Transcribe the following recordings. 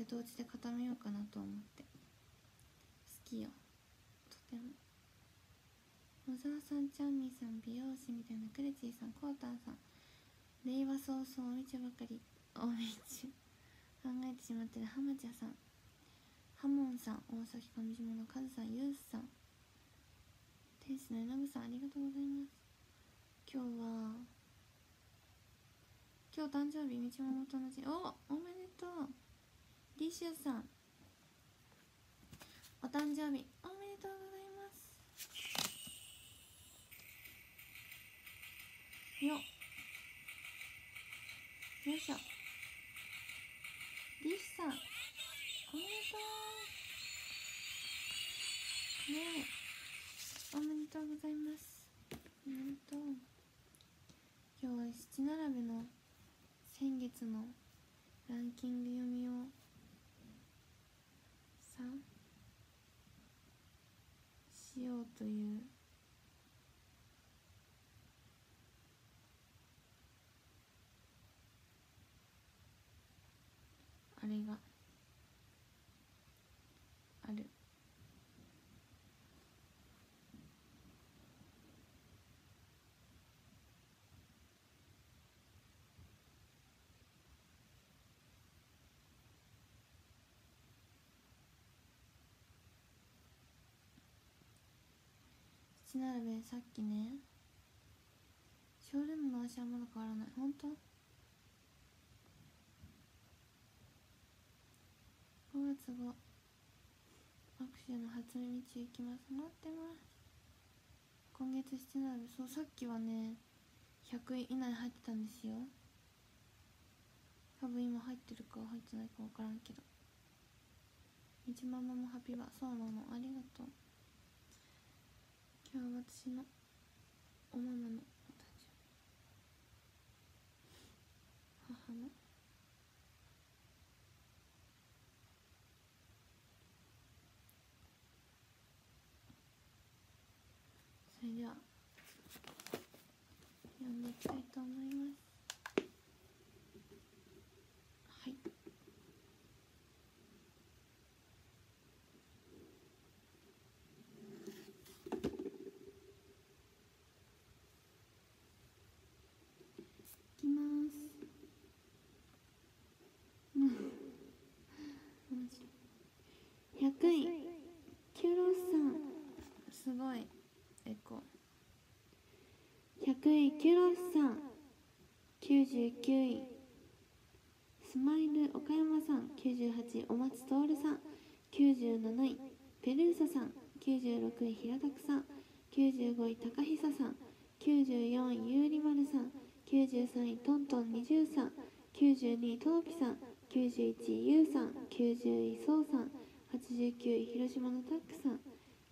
瀬戸内で固めようかなと思って。好きよ。とても。小沢さんチャンミーさん美容師みたいなクレチーさんコータンさん。令和早々お道ばかり。お道考えてしまってる浜茶さん。ハモンさん大崎上島のカズさんユースさん。天使の榎さんありがとうございます。今日は。今日誕生日道もと同じおおめでとう。リシュさん。お誕生日おめでとうございます。よよいしょ。リシュさん。おめでとう。ねえ。おめでとうございます。おめでとう。今日は七並べの先月のランキング読みをしようという。あれがある七並べさっきね。ショールームの足はまだ変わらない。本当？5月5握手の初耳中行きます。待ってます。今月七並べそうさっきはね100位以内入ってたんですよ。多分今入ってるか入ってないか分からんけど。道ママもハピバそうなの。ありがとう。今日は私のおママのお誕生日母のそれでは読んでいきたいと思います。きます。うん。マジ。100位。キュロスさん。すごいエコ。100位。キュロスさん。99位。スマイル岡山さん。98位。お松徹さん。97位。ペルーサさん。96位。平拓さん。95位。高久さん。94位。ゆうりまるさん93位トントン20さん92位トノピさん91位ゆうさん90位そうさん89位広島のタックさん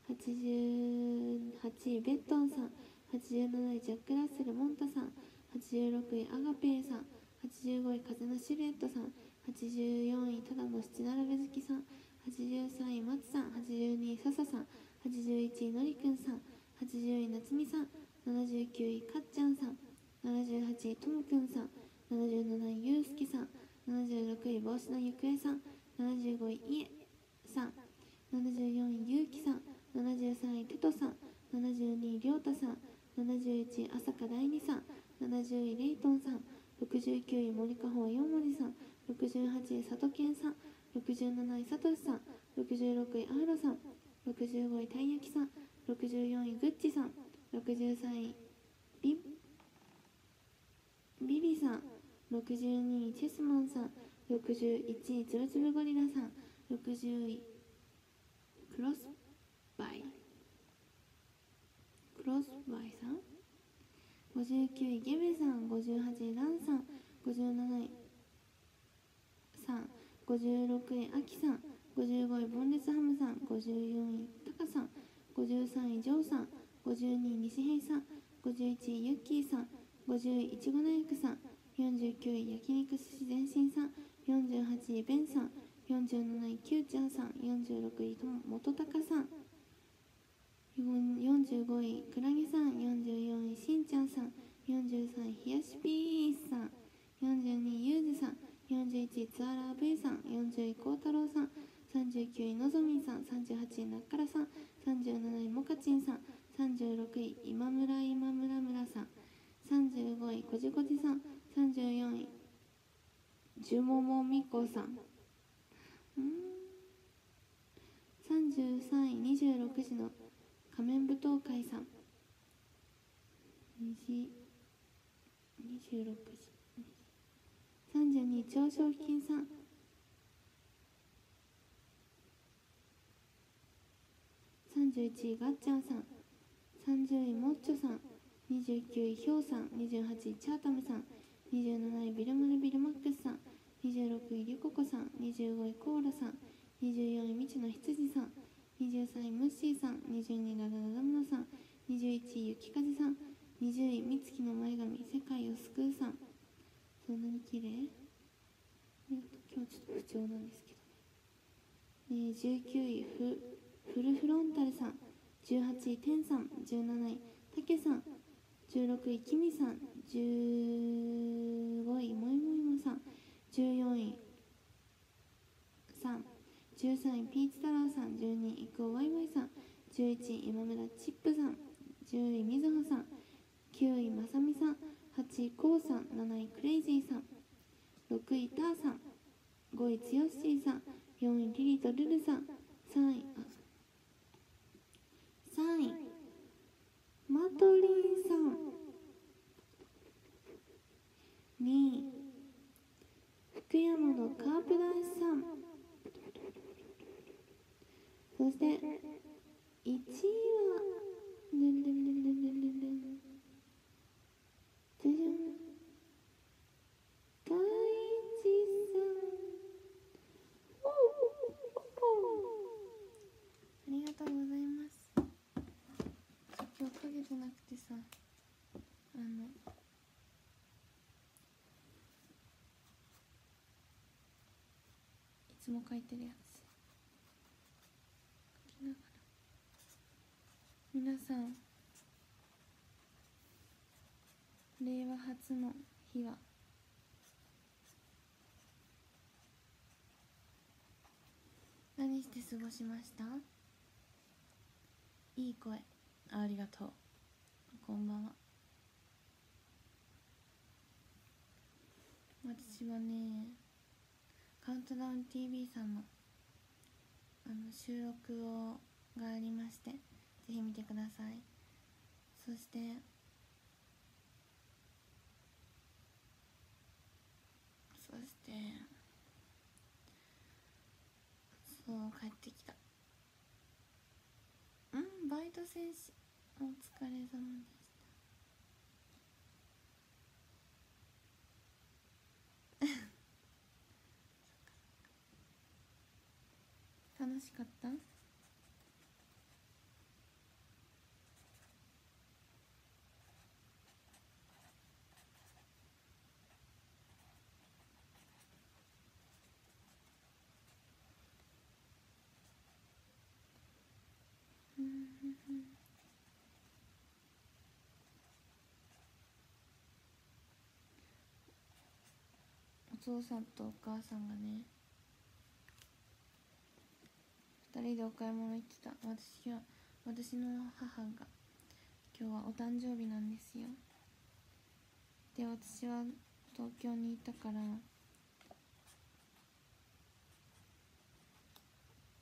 88位ベッドンさん87位ジャック・ラッセル・モンタさん86位アガペイさん85位風のシルエットさん84位ただの七並べ好きさん83位松さん82位笹さん81位のりくんさん80位夏美さん79位かっちゃんさん78位ともくんさん。77位ゆうすけさん。76位帽子のゆくえさん。75位いえさん。74位ゆうきさん。73位テトさん。72位りょうたさん。71位朝香第二さん。70位レイトンさん。69位森かほ四森さん。68位佐藤健さん。67位さとしさん。66位アーロさん。65位たい焼きさん。64位グッチさん。63位ビビビさん62位チェスマンさん61位つぶつぶゴリラさん60位クロスバイ。クロスバイさん？59位ゲベさん58位ランさん57位さん56位アキさん55位ボンレスハムさん54位タカさん53位ジョーさん52位西平さん51位ユッキーさん50位いちご大福さん49位焼肉寿司全身さん48位ベンさん47位キューちゃんさん46位とも元高さん45位クラゲさん44位しんちゃんさん43位ひやしピースさん42位ゆうずさん41津原部さん40位幸太郎さん39位のぞみんさん38位なっからさん37位もかちんさん36位今村今村村さん。35位こじこじさん。34位じゅももみこさん。うん。33位26時の仮面舞踏会さん。2時26時。32位朝食金さん。31位ガッチャンさん。30位モッチョさん。29位ヒョウさん28位チャータムさん。27位ビルマルビルマックスさん。26位リココさん。25位コーラさん。24位未知の羊さん。23位ムッシーさん。22位ララララムナさん。21位雪風さん。20位美月の前髪。世界を救うさん。そんなに綺麗？今日ちょっと不調なんですけどね、えー、19位フフルフロンタルさん。18位テンさん。17位タケさん。16位キミさん15位もいもいもさん14位さん13位ピーチ太郎さん12位イクオワイワイさん11位今村チップさん10位みずほさん9位まさみさん8位こうさん7位クレイジーさん6位ターさん5位つよっしーさん4位リリとルルさん3位あ3位マトリンさん。2位福山のカープ男子さん。そして1位はルンルンルンルンルンルンルンじゃじゃん大地さんおありがとうございます今日影じゃなくてさあのいつも書いてるやつ書きながら皆さん令和初の日は何して過ごしました？いい声。ありがとう。こんばんは。私はねカウントダウン TV さんのあの収録をがありましてぜひ見てください。そしてそしてそう帰ってきた。うんバイト戦士お疲れ様でした。楽しかったお父さんとお母さんがね2人でお買い物行ってた。私は私の母が今日はお誕生日なんですよ。で私は東京にいたから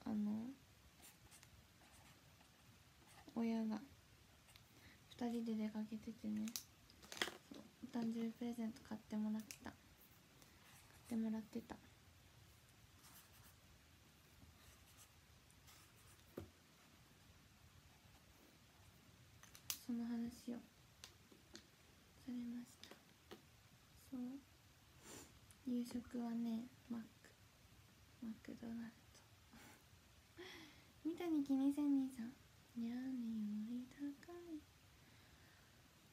あの親が2人で出かけててねお誕生日プレゼント買ってもらった。ってもらってた。その話を。されました。そう。夕食はねマック。マクドナルド。三谷気にせんにさん。屋根より高い。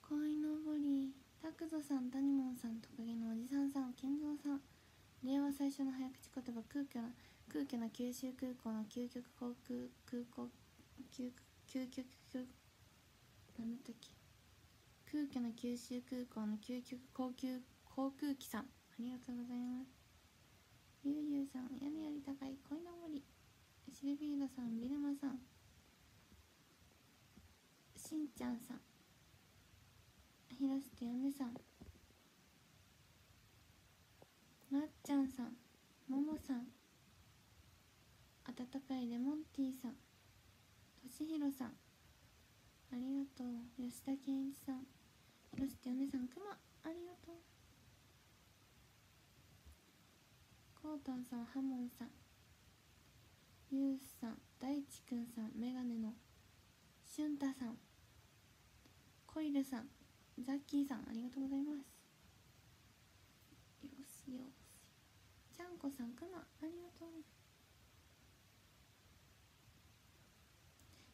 鯉のぼり。拓人さん谷門さんトカゲのおじさんさん健三さん。令和最初の早口言葉空虚な空虚な九州空港の究極航空空港究究極何だったっ空虚な九州空港の究極高級航空機さん。ありがとうございます。ゆうゆうさん屋根より高い恋の森。シルビードさんビルマさん。しんちゃんさん。ひろしとやめさん。まっちゃんさんももさん温かいレモンティーさんとしひろさんありがとう吉田健一さんひろしてよねさんくまありがとう。こうたんさんハモンさんゆうすさん大地くんさんメガネのしゅんたさんコイルさんザッキーさんありがとうございますよしよしちゃんこさんくまありがとう。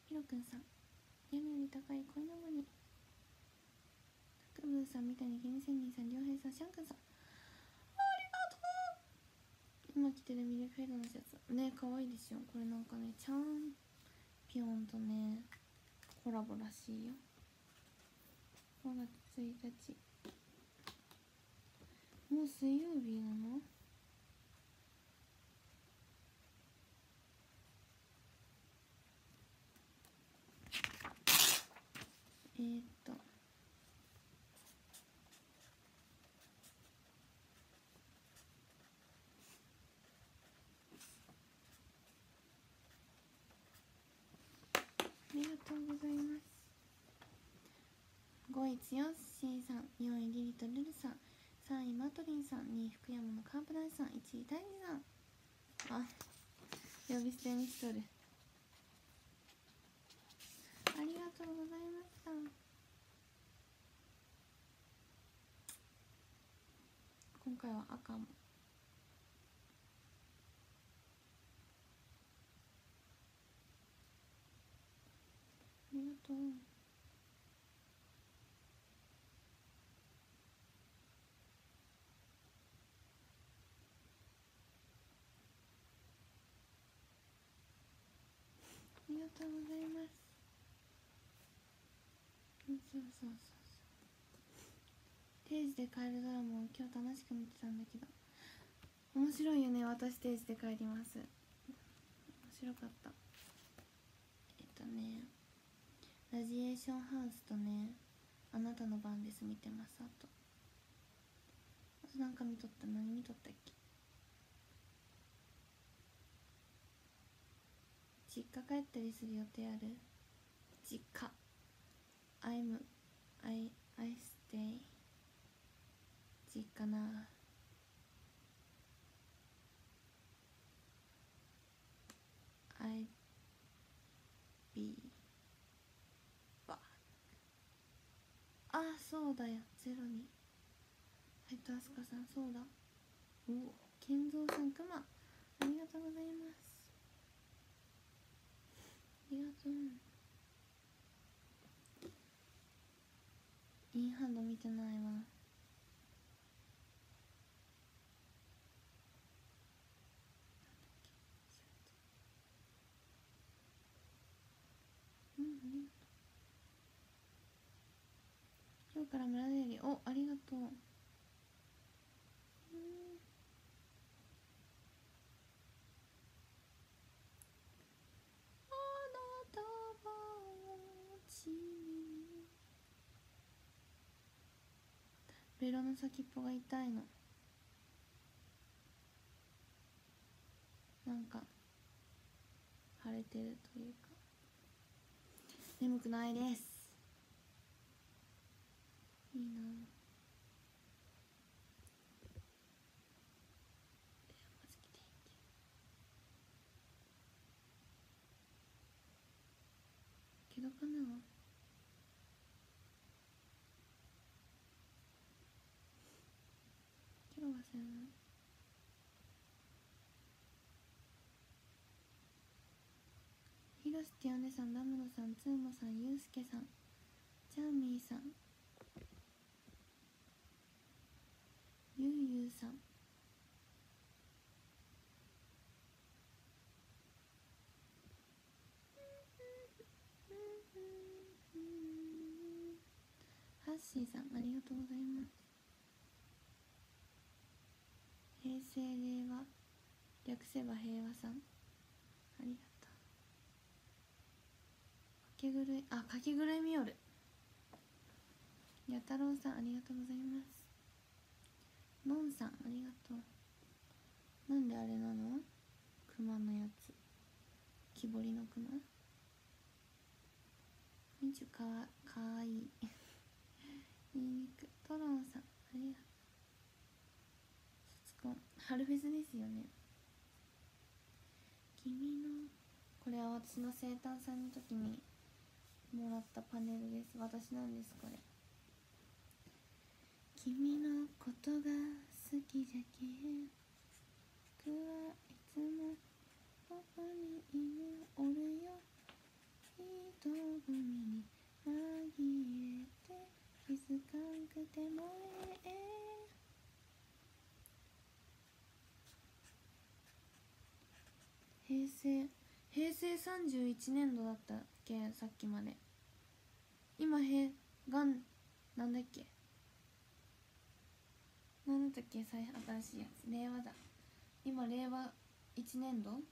ひろくんさん。屋根より高い恋のぼりたくぶーさんみたいにケニセンニーさんりょうへいさんシャンクンさん。ありがとう。今着てるミルフェイドのシャツね可愛いでしょこれなんかねチャンピオンとねコラボらしいよ。5月1日もう水曜日なの？えー、っと。ありがとうございます。5位つよしーさん4位リリとルルさん。3位マトリンさん。2位福山のカープダイさん。1位大二さん。あ呼び捨てにしとる。ありがとうございます。した今回は赤も。ありがとう。ありがとうございます。そうそうそうそう。定時で帰るドラマを今日楽しく見てたんだけど。面白いよね私定時で帰ります。面白かった。えっとねラジエーションハウスとねあなたの番です見てますあと。あとなんか見とった？何見とったっけ？実家帰ったりする予定ある？実家。I'm I I stay. 実家な。I be back. あそうだよ。ゼロに。はいとあすかさんそうだ。お。健三さんくまありがとうございます。ありがとうインハンド見てないわ。うん今日から村出よりおありがとううんあなたは落ちにベロの先っぽが痛いの。なんか腫れてるというか。眠くないです。いいなではまず来ていけけどかな今日はさよならひろしてよねさんラムロさんつーもさんゆうすけさんチャーミーさんゆうゆうさん。ハッシーさんありがとうございます。平成令和略せば平和さん。ありがとう。けぐるいあかけぐるいみよるや太郎さんありがとうございます。のんさんありがとう。なんであれなの？熊のやつ。木彫りの熊？みちゅかわかわいい。にんにく。トロンさんありがとう。卒コン春フェスですよね。君のこれは私の生誕祭の時にもらったパネルです。私なんですこれ。君のことが好きじゃけ僕はいつもここにいるおるよ。人混みに紛れて気づかんくてもええ。平成平成31年度だった。けさっきまで。今平元なんだっけ。なんだっけ最新しいやつ。令和だ。今令和1年度？ん？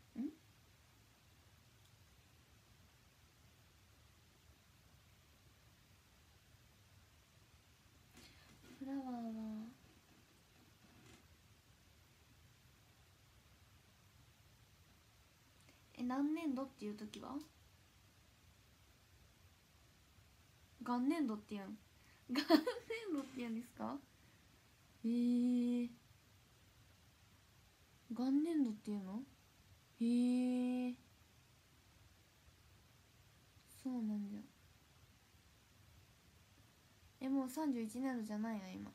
フラワーは。え何年度っていう時は？元年度って言うん元年度って言うんですか？えー、元年度っていうの？へえそうなんだよ。えもう31年度じゃないの？今。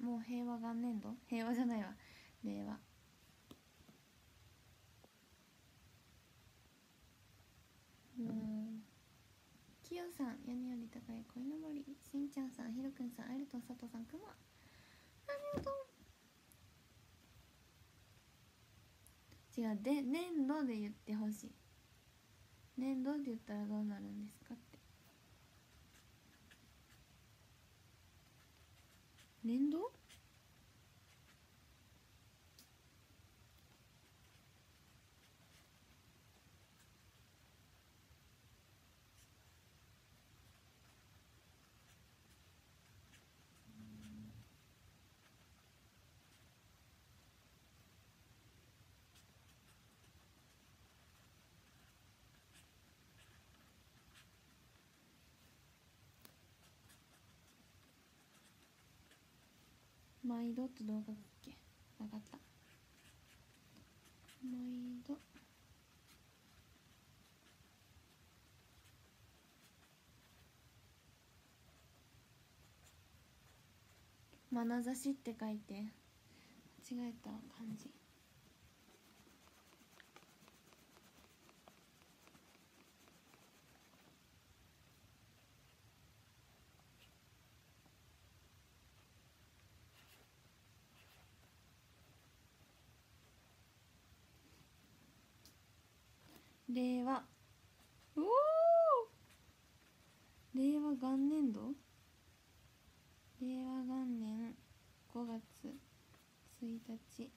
もう平和元年度？平和じゃないわ。令和。うんきよさん屋根より高い鯉のぼりしんちゃんさんひろくんさんアイルトン佐藤さんくまありがとう。違う。で年度で言ってほしい年度で言ったらどう。なるんですかって年度毎度って動画だっけ？分かった。毎度眼差しって書いて。間違えた漢字令和。おお令和元年度？令和元年5月1日。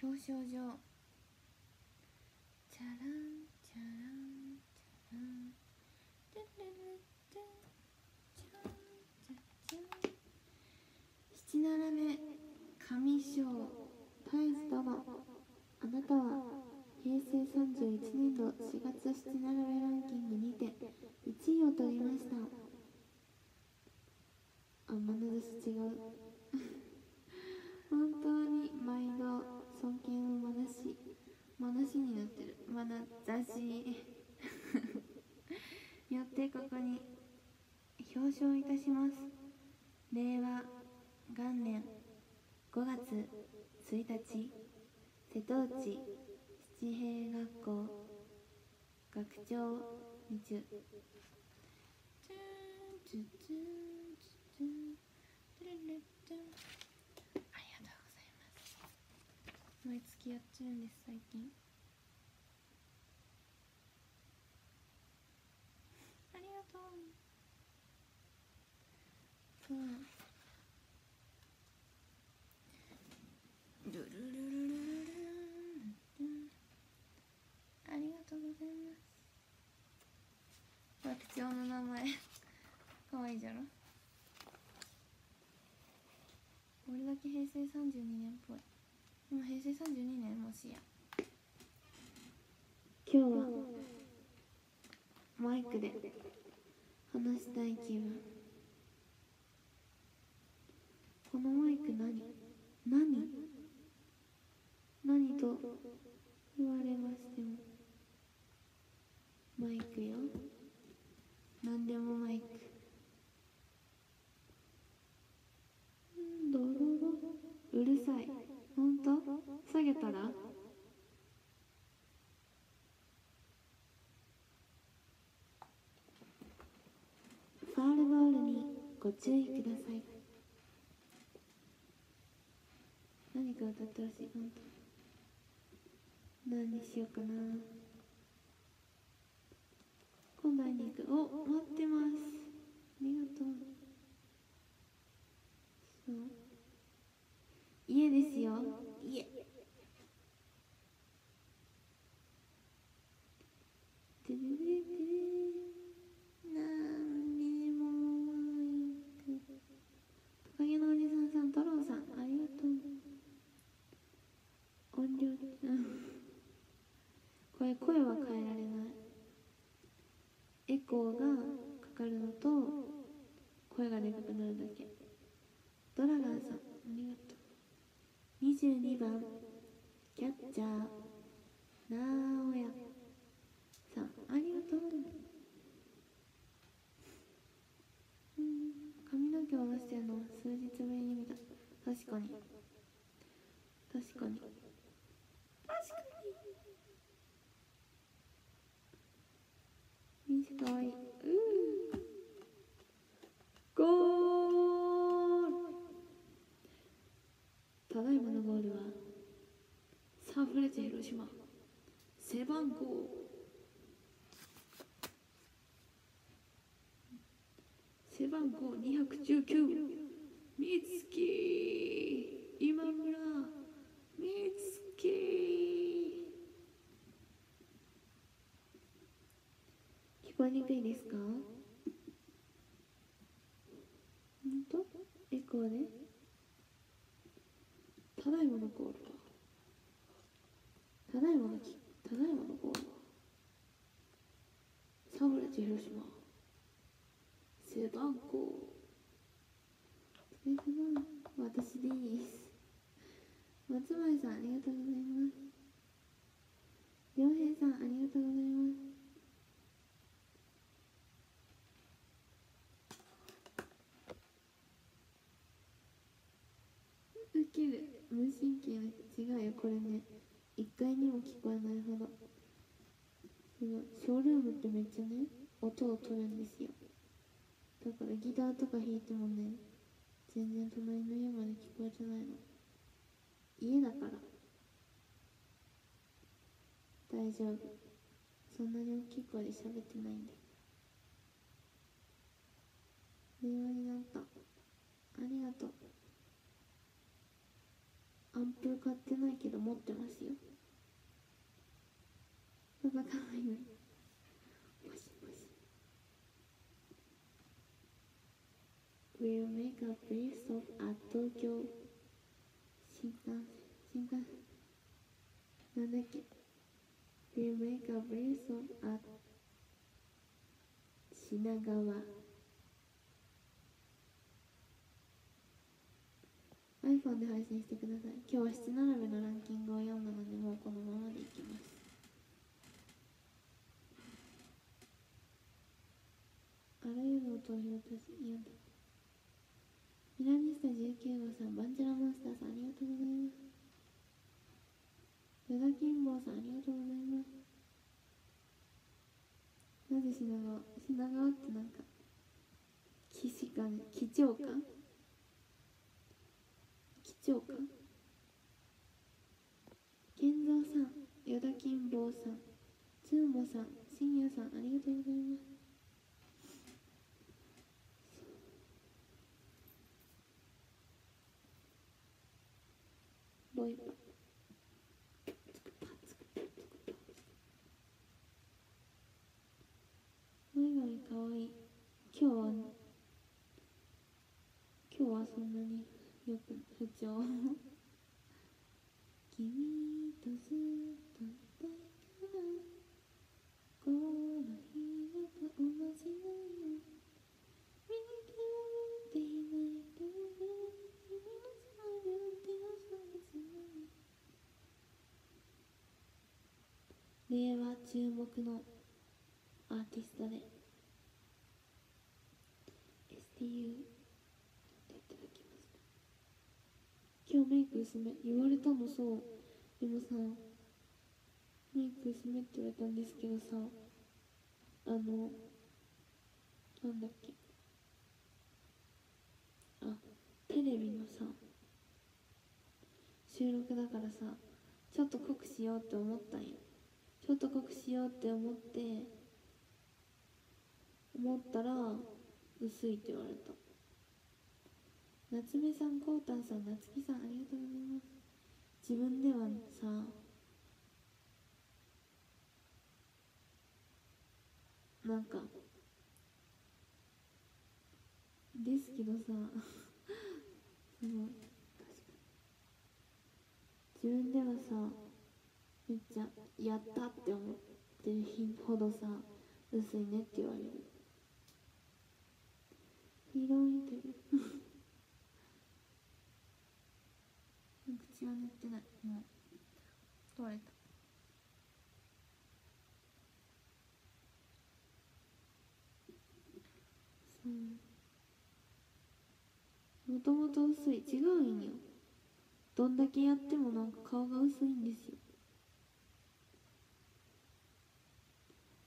表彰状チャランチャランチャランテレレテンチャランチャチャラン七並目上昇タイス殿あなたは平成31年度4月七並べランキングにて1位を取りました。あ眼差し違う。本当に毎度尊敬のまなし。まなしになってる。まなざし よってここに表彰いたします。令和元年5月1日瀬戸内七平学校学長みちゅありがとうございます。毎月やっちゃうんです最近。ありがとう。そう。ルルルルルルルルンありがとうございます学長の名前かわいいじゃろ俺だけ平成32年っぽい。今平成32年もしや。今日はマイクで話したい気分。このマイク何？何？何と言われましても。マイクよ。何でもマイクんドロロうるさい。ほんと下げたら？ファールボールにご注意ください。何か歌ってほしい？本当？何にしようかな？今度会いに行く。お待ってますありがとうそう家ですよ家てれれてれなんにもマイクトカゲのおじさんさん太郎さんありがとう音量うんこれ声は変えられないエコーがかかるのと声がでかくなるだけドラガンさんありがとう22番キャッチャーなおやさんありがとううん髪の毛を下ろしてるのは数日ぶりに見た確かに確かに確かにミンシかわいいうーゴールただいまのゴールはサンフレッチェ広島背番号。背番号219美月今村。美月聞こえにくいですか本当エコーでただいまのゴール。はただいまのきただいまのゴール。はサンフレチ広島背番号お疲れ様私です。松前さんありがとうございます良平さんありがとうございますウケる無神経な違うよ。これね一回にも聞こえないほど。ショールームってめっちゃね音を取るんですよ。だからギターとか弾いてもね全然隣の家まで聞こえてないの。家だから。大丈夫。そんなに大きい声で喋ってないんで。電話になった。ありがとう。アンプ買ってないけど持ってますよ。なんか可愛いもしもし。Will make a free stop at 東京新幹線。新幹線。なんだっけ？Will make a free stop at 品川。iPhone で配信してください。今日は七並べのランキングを読んだのでもうこのままでいきます。あらゆる音を拾ったし嫌だ。ミラニスタ19号さんバンジャラマスターさんありがとうございます。ヨダキンボウさんありがとうございます。なぜ品川品川ってなんか騎士官騎長官市長官。健三さん与田金坊さん。つんぼさん深夜さん。ありがとうございます。ボイパ。前髪かわいい。今日は今日はそんなに。よく不調。君とずっといたいからこの日がと同じなよ見てていないけど君の最後手を探す令和注目のアーティストで STU っていただきました今日メイク薄め言われたのそう。でもさメイク薄めって言われたんですけどさあのなんだっけ。あテレビのさ収録だからさちょっと濃くしようって思ったんよ。ちょっと濃くしようって思って思ったら薄いって言われた。夏目さんこうたんさん夏木さんありがとうございます。自分ではさなんかですけどさすごい確かに自分ではさめっちゃやったって思ってる日ほどさ薄いねって言われる。ヒーローインタビュー口は塗ってない。もう取れた。そう。もともと薄い。違うんよ。どんだけやってもなんか顔が薄いんですよ。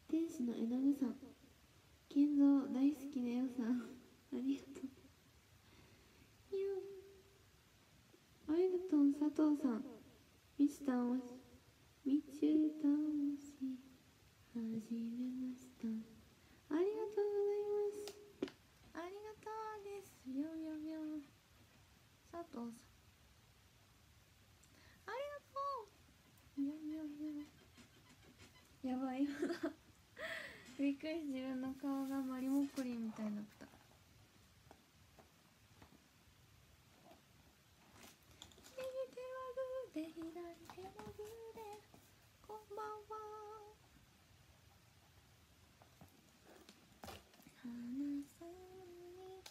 天使の絵の具さん。健三大好きだよさん。ありがとう。いやアイルトン佐藤さんミチタンをミチュータンをし始めましたありがとうございますありがとうです。みょみょみょ佐藤さん。ありがとう。みょみょみょやばい。よびっくり。自分の顔がマリモッコリみたいになった右手はグーで左手もグーでこんばんは花さんに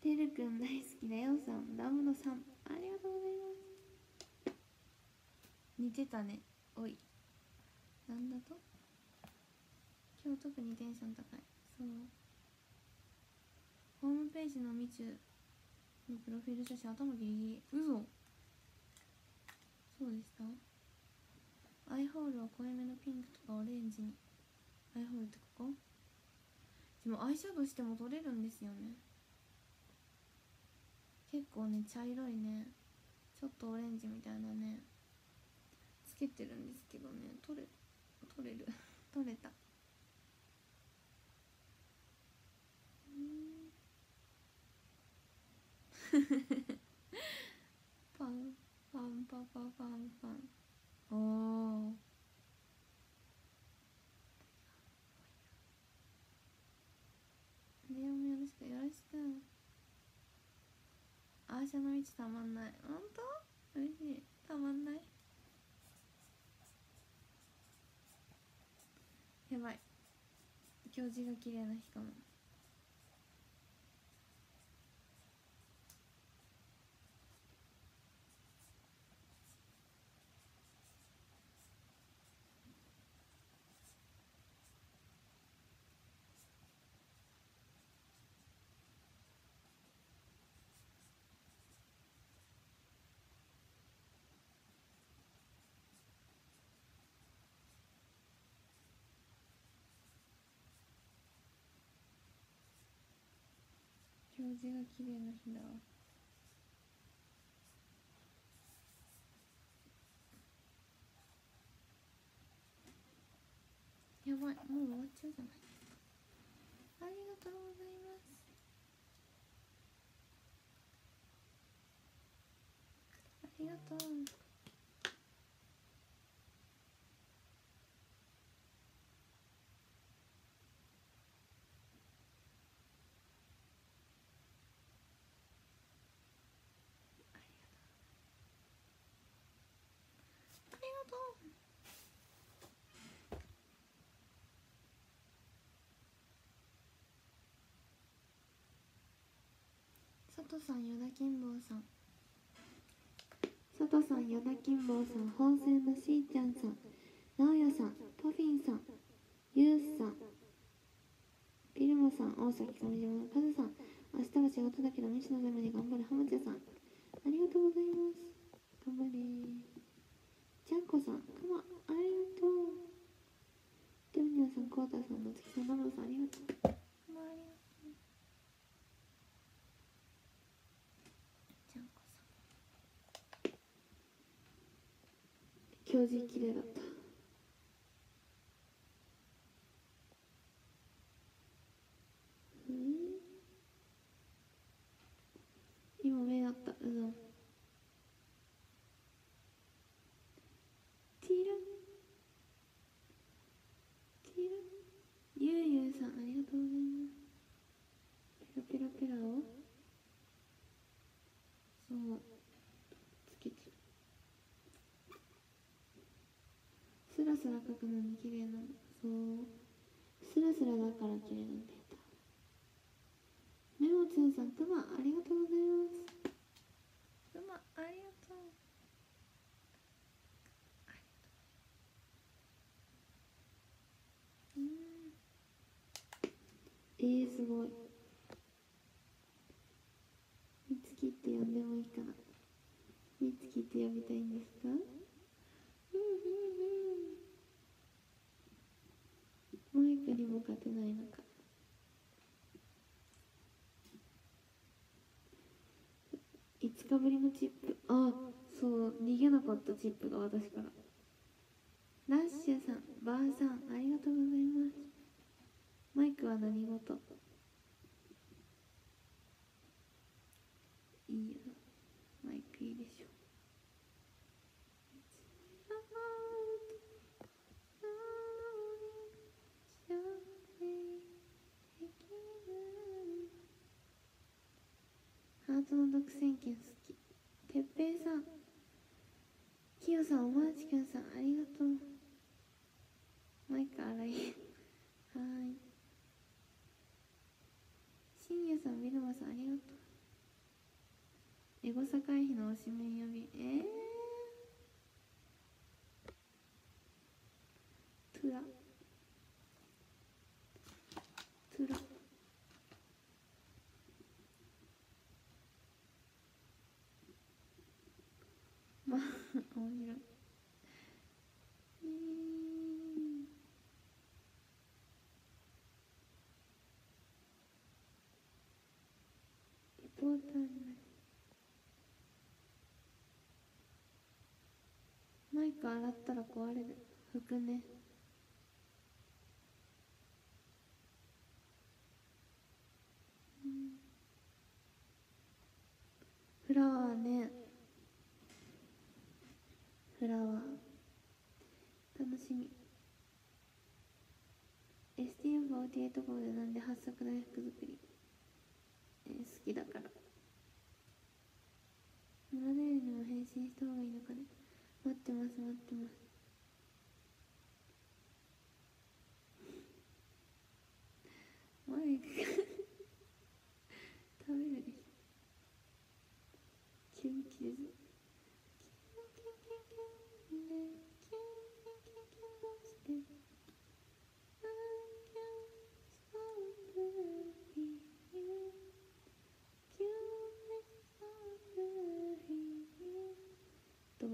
てるくん大好きだよ。さんラムノさんありがとうございます。似てたね。おい。なんだと？今日特にテンション高い。そう。ホームページのみちゅのプロフィール写真頭ギリギリ。嘘。そそうでしたアイホールは濃いめのピンクとかオレンジに。アイホールってここ？でもアイシャドウしても取れるんですよね。結構ね茶色いね。ちょっとオレンジみたいなね。つけてるんですけどね。取れ取れる。取れた。パン パンパパパンパン。おー。レオもよろしくよろしくアーシャの道たまんない本当嬉しいたまんないやばい今日字が綺麗な日かも字が綺麗な日だ。わやばいもう終わっちゃうじゃない。ありがとうございますありがとう佐藤さん与田金坊さん。佐藤さん与田金坊さん。法政のしーちゃんさん。直哉さんパフィンさん。ユースさん。ピルモさん大崎上島。のカズさん。明日は仕事だけど未知のために頑張る。浜地さん。ありがとうございます。頑張れ。ちゃんこさん。くまありがとう。デムニャさんコータさんのつきさんナムさんありがとうくまありがとうちゃんこさん教授綺麗だった。今目だった。うどん。ティラティラゆうゆうさんありがとうございます。ペラペラペラを？そうつけてるスラスラ描くのに綺麗なのそうスラスラだから綺麗なんだよメモツンさんくまありがとうございます。くまありがとうありがとううんえー、すごい。みつきって呼んでもいいかな。みつきって呼びたいんですかうんうんうんマイクにも勝てないのか5日ぶりのチップ。あそう。逃げなかったチップが私から。ラッシュさんバーさんありがとうございます。マイクは何事？いいよマイクいいでしょハートの独占権好き。てっぺいさん。きよさんおまわちくんさんありがとう。マイク洗い。はーい。しんやさんビルマさんありがとう。エゴサ回避のおしめ呼び。えー、トゥラ。トゥラまあ白い。マイク洗ったら壊れる拭くねうんフラワーねフラワー楽しみ STM48 号でなんで八作大福作り、えー好きだから。村田よりも変身した方がいいのかね。待ってます待ってます。マイク 食べるでしょ。キュンキュン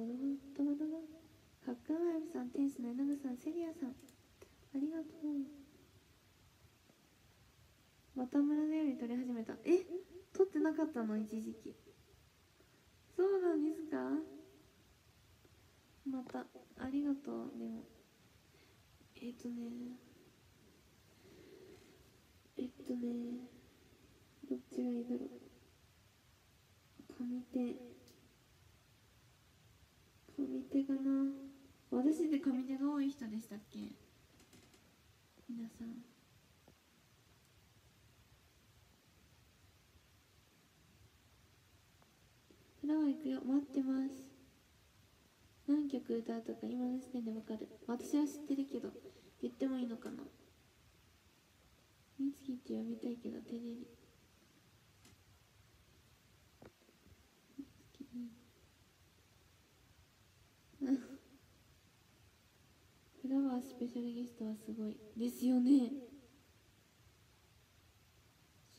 ドバドバドバドバハッカーワイブさん、天使の絵の具さん、セリアさん。ありがとう。また村でより撮り始めた。え？撮ってなかったの？一時期。そうなんですか？またありがとう。でもえっ、とね。えっとね。どっちがいいだろう。上手上手かな。私で上手が多い人でしたっけ？皆さん。フラワー行くよ。待ってます。何曲歌うとか今の時点でわかる。私は知ってるけど言ってもいいのかな。みつきって呼びたいけど照れるみつきうんフラワースペシャルゲストはすごい。ですよね。そ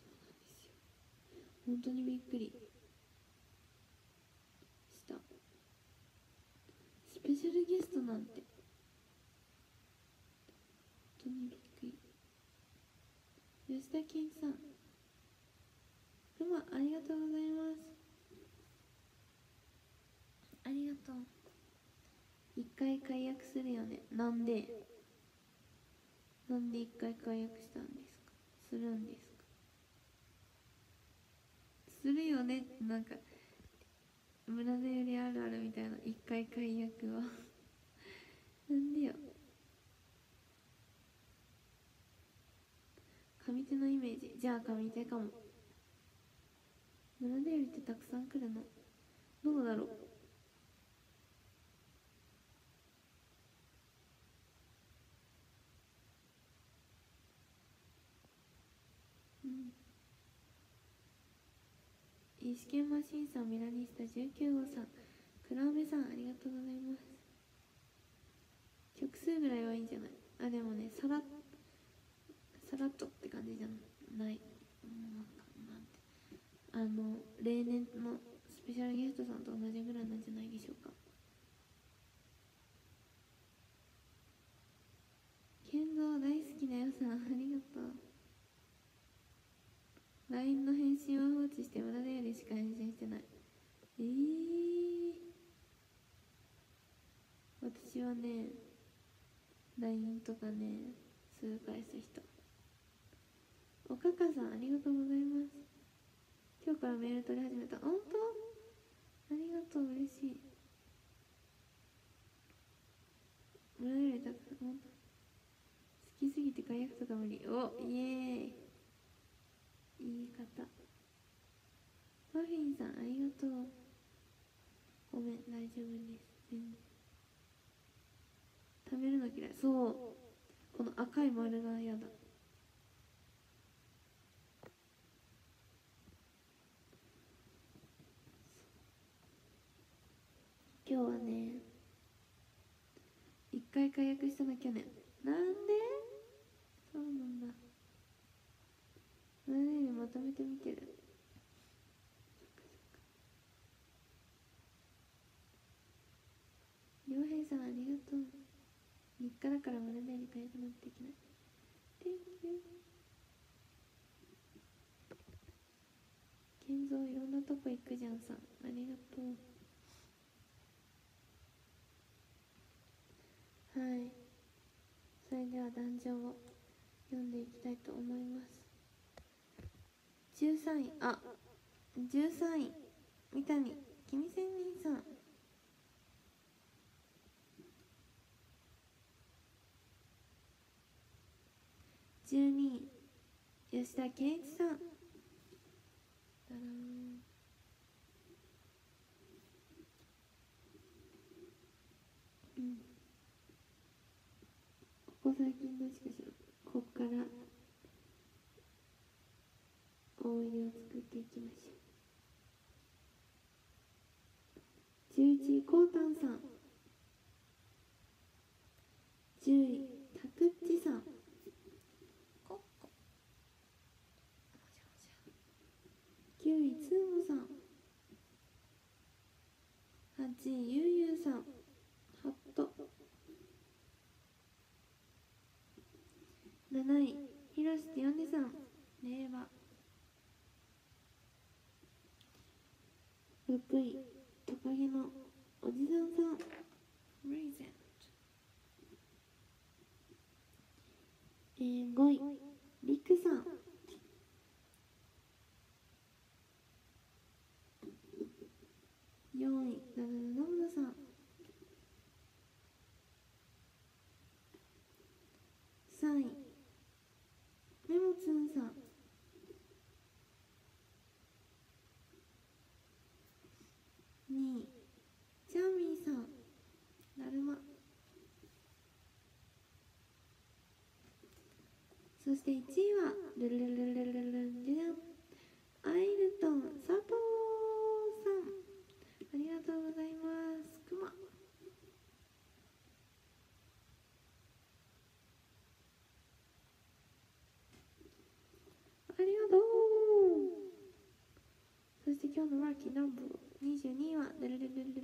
うなんですよ。本当にびっくり。した。スペシャルゲストなんて。本当にびっくり。吉田健さん。くまありがとうございますありがとう一回解約するよね。なんで？なんで一回解約したんですか？するんですか？するよね。ってなんか村田よりあるあるみたいな。一回解約は。なんでよ。上手のイメージ。じゃあ上手かも。村田よりってたくさん来るの。どうだろう？石剣マシンさんミラニスタ19号さん。クラウメさんありがとうございます。曲数ぐらいはいいんじゃない？あでもねさらさらっとって感じじゃない？うんわかなんて。あの例年のスペシャルゲストさんと同じぐらいなんじゃないでしょうか。剣道大好きだよさんありがとう。LINE の返信は放置して村田よりしか返信してないえー、私はね LINE とかねすぐ返す人。おかかさんありがとうございます。今日からメール取り始めた。本当？ありがとう嬉しい。村田よりたく。さん好きすぎて解約とか無理。おイエーイ。言い方。マフィンさんありがとう。ごめん大丈夫です。全然。食べるの嫌い。そう。この赤い丸が嫌だ。今日はね一回解約したの去年。なんで？そうなんだ。胸にまとめてみてる。りょうへいさんありがとう。日だから胸に変えてなんていけない。Thank you 健三いろんなとこ行くじゃんさ。んありがとう。はい。それでは壇上を読んでいきたいと思います。13位。あ。13位。三谷。君仙人さん。12位吉田健一さん。うん。ここ最近のしかしたらこっから思い出を作っていきましょう。11位こうたんさん。10位たくっちさんこっこ9位つーもさん8位ゆうゆうさん。ハット7位。ひろしってよねさん。令和。6位。トカゲのおじさんさん。Reason えー、5位。りくさん。4位ダダダそうそう。チャーミーさん。だるま。そして1位はルルルルルル。記部22は、ドゥルルルル。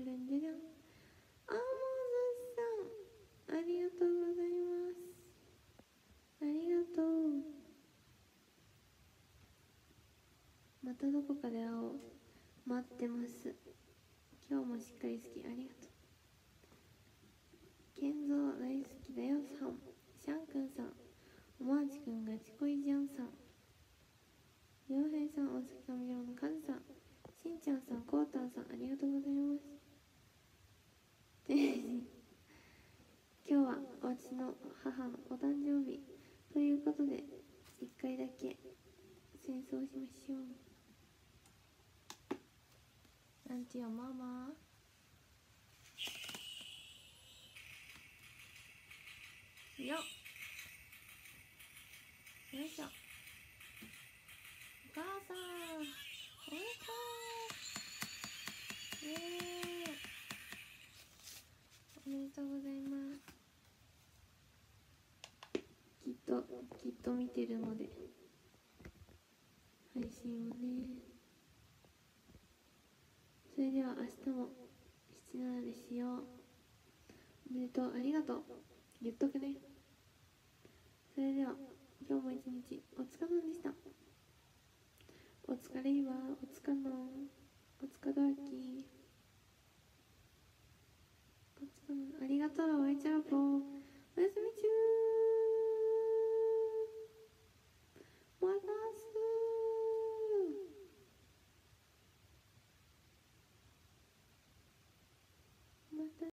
きっと見てるので。配信をね。それでは明日も七なのでしよ。うおめでとう。ありがとう。言っとくね。